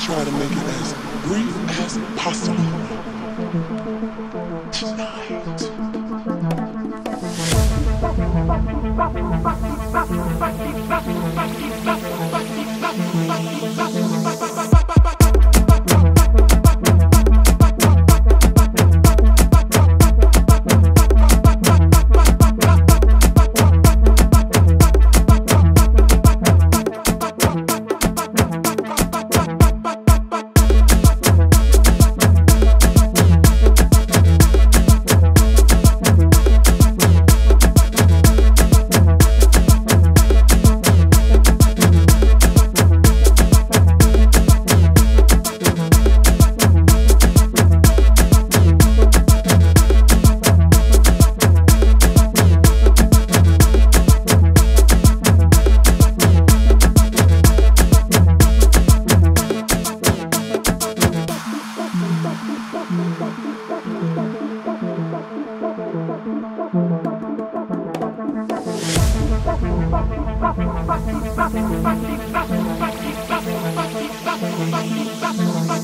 Try to make it as brief as possible. Thank you.